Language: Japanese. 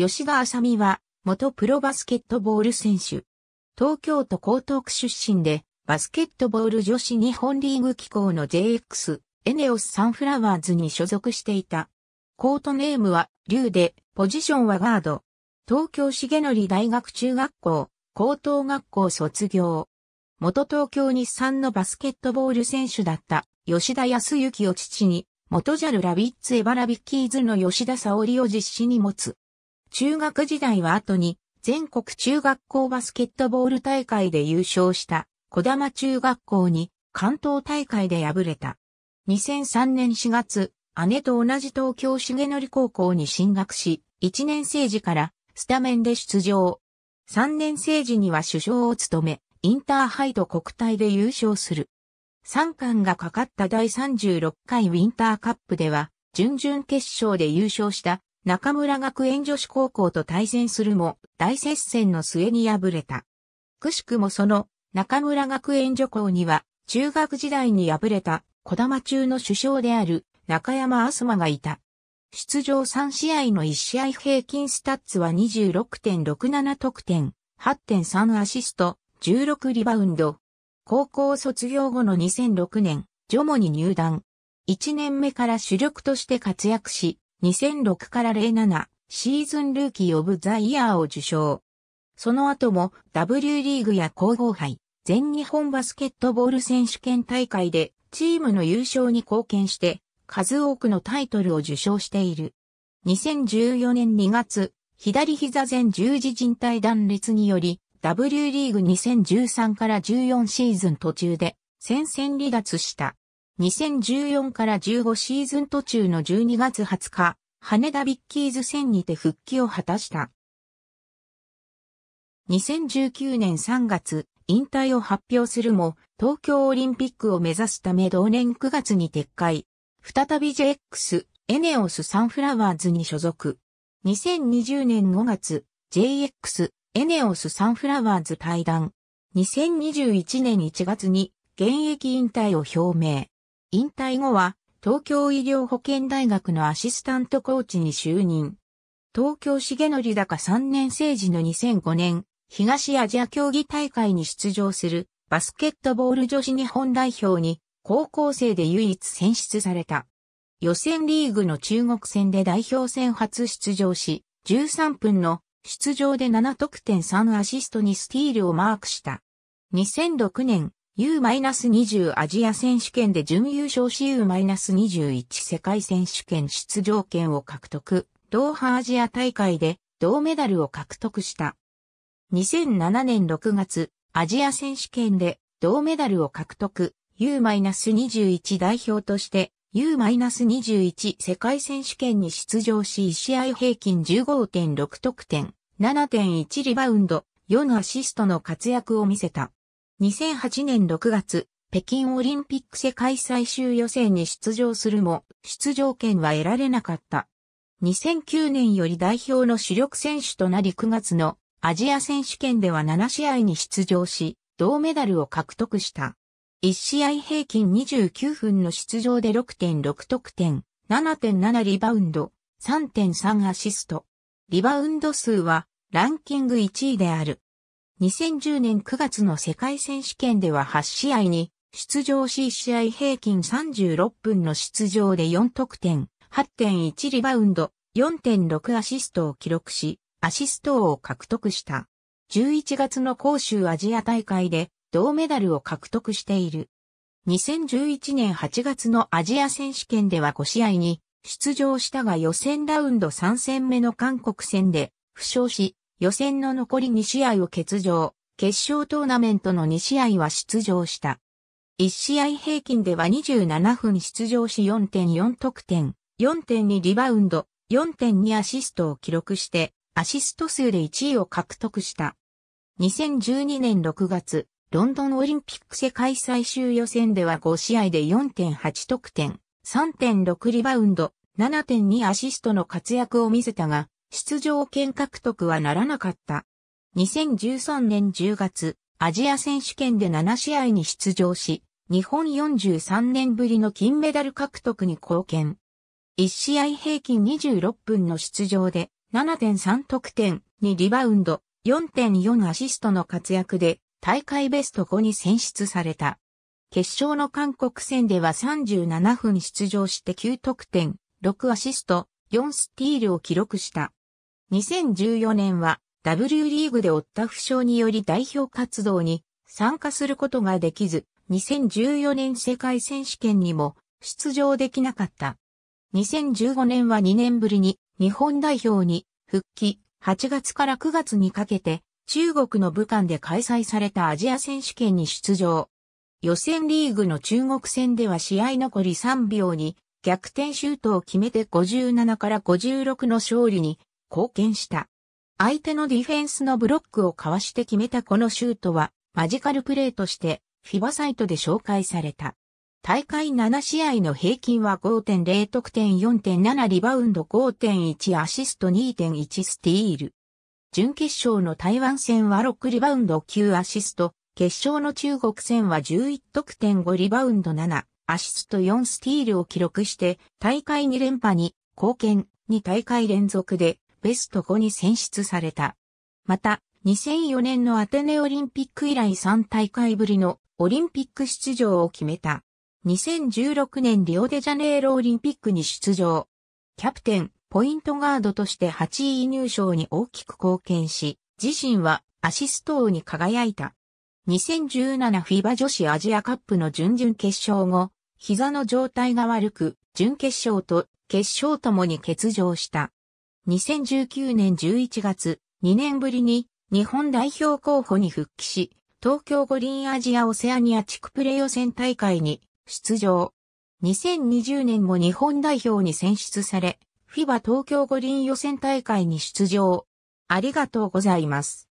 吉田麻美は、元プロバスケットボール選手。東京都江東区出身で、バスケットボール女子日本リーグ機構の JX、エネオスサンフラワーズに所属していた。コートネームは、竜で、ポジションはガード。東京重則大学中学校、高等学校卒業。元東京日産のバスケットボール選手だった吉田康之を父に、元ジャルラビッツエバラビッキーズの吉田沙織を実施に持つ。中学時代は後に全国中学校バスケットボール大会で優勝した小玉中学校に関東大会で敗れた。2003年4月、姉と同じ東京重則高校に進学し、1年生時からスタメンで出場。3年生時には首相を務め、インターハイと国体で優勝する。3冠がかかった第36回ウィンターカップでは、準々決勝で優勝した中村学園女子高校と対戦するも、大接戦の末に敗れた。くしくもその中村学園女子高には、中学時代に敗れた小玉中の主将である中山あすまがいた。出場3試合の1試合平均スタッツは26.67得点、8.3アシスト、16リバウンド。高校卒業後の2006年、 JOMOに入団。1年目から主力として活躍し、2006から07シーズンルーキーオブザイヤーを受賞。その後も W リーグや皇后杯、全日本バスケットボール選手権大会でチームの優勝に貢献して数多くのタイトルを受賞している。2014年2月、左膝前十字靭帯断裂により W リーグ2013から14シーズン途中で戦線離脱した。2014から15シーズン途中の12月20日、羽田ビッキーズ戦にて復帰を果たした。2019年3月、引退を発表するも、東京オリンピックを目指すため同年9月に撤回。再び JX、エネオスサンフラワーズに所属。2020年5月、JX、エネオスサンフラワーズ退団。2021年1月に現役引退を表明。引退後は東京医療保健大学のアシスタントコーチに就任。東京重則高3年生時の2005年、東アジア競技大会に出場するバスケットボール女子日本代表に高校生で唯一選出された。予選リーグの中国戦で代表戦初出場し、13分の出場で7得点3アシストにスティールをマークした。2006年、U-20 アジア選手権で準優勝し U-21 世界選手権出場権を獲得。ドーハアジア大会で銅メダルを獲得した。2007年6月、アジア選手権で銅メダルを獲得。U-21 代表として U-21 世界選手権に出場し1試合平均15.6得点、7.1リバウンド、4アシストの活躍を見せた。2008年6月、北京オリンピック世界最終予選に出場するも、出場権は得られなかった。2009年より代表の主力選手となり9月のアジア選手権では7試合に出場し、銅メダルを獲得した。1試合平均29分の出場で6.6得点、7.7リバウンド、3.3アシスト。リバウンド数はランキング1位である。2010年9月の世界選手権では8試合に出場し試合平均36分の出場で4得点、8.1リバウンド、4.6アシストを記録し、アシスト王を獲得した。11月の広州アジア大会で銅メダルを獲得している。2011年8月のアジア選手権では5試合に出場したが予選ラウンド3戦目の韓国戦で負傷し、予選の残り2試合を欠場、決勝トーナメントの2試合は出場した。1試合平均では27分出場し4.4得点、4.2リバウンド、4.2アシストを記録して、アシスト数で1位を獲得した。2012年6月、ロンドンオリンピック世界最終予選では5試合で4.8得点、3.6リバウンド、7.2アシストの活躍を見せたが、出場権獲得はならなかった。2013年10月、アジア選手権で7試合に出場し、日本43年ぶりの金メダル獲得に貢献。1試合平均26分の出場で7.3得点、2リバウンド、4.4アシストの活躍で大会ベスト5に選出された。決勝の韓国戦では37分出場して9得点、6アシスト、4スティールを記録した。2014年は W リーグで負った負傷により代表活動に参加することができず、2014年世界選手権にも出場できなかった。2015年は2年ぶりに日本代表に復帰、8月から9月にかけて中国の武漢で開催されたアジア選手権に出場。予選リーグの中国戦では試合残り3秒に逆転シュートを決めて57から56の勝利に貢献した。相手のディフェンスのブロックをかわして決めたこのシュートはマジカルプレーとしてフィバサイトで紹介された。大会7試合の平均は5.0得点4.7リバウンド5.1アシスト2.1スティール。準決勝の台湾戦は6リバウンド9アシスト決勝の中国戦は11得点5リバウンド7、アシスト4スティールを記録して、大会2連覇に貢献2大会連続でベスト5に選出された。また、2004年のアテネオリンピック以来3大会ぶりのオリンピック出場を決めた。2016年リオデジャネイロオリンピックに出場。キャプテン、ポイントガードとして8位入賞に大きく貢献し、自身はアシスト王に輝いた。2017フィバ女子アジアカップの準々決勝後、膝の状態が悪く、準決勝と決勝ともに欠場した。2019年11月、2年ぶりに日本代表候補に復帰し、東京五輪アジアオセアニア地区プレ予選大会に出場。2020年も日本代表に選出され、FIBA 東京五輪予選大会に出場。ありがとうございます。